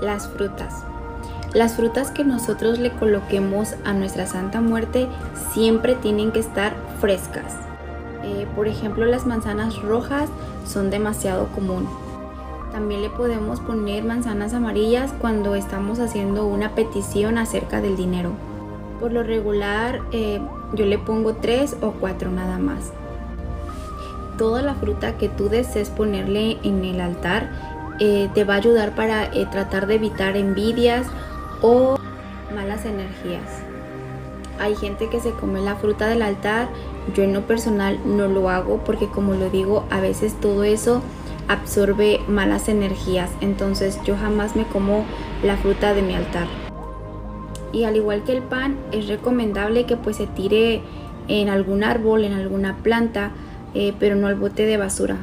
las frutas. Las frutas que nosotros le coloquemos a nuestra Santa Muerte siempre tienen que estar frescas. Eh, por ejemplo, las manzanas rojas son demasiado común. También le podemos poner manzanas amarillas cuando estamos haciendo una petición acerca del dinero. Por lo regular eh, yo le pongo tres o cuatro nada más. Toda la fruta que tú desees ponerle en el altar eh, te va a ayudar para tratar de evitar envidias o malas energías. Hay gente que se come la fruta del altar, yo en lo personal no lo hago porque como lo digo, a veces todo eso absorbe malas energías, entonces yo jamás me como la fruta de mi altar. Y al igual que el pan, es recomendable que pues se tire en algún árbol, en alguna planta, eh, pero no al bote de basura.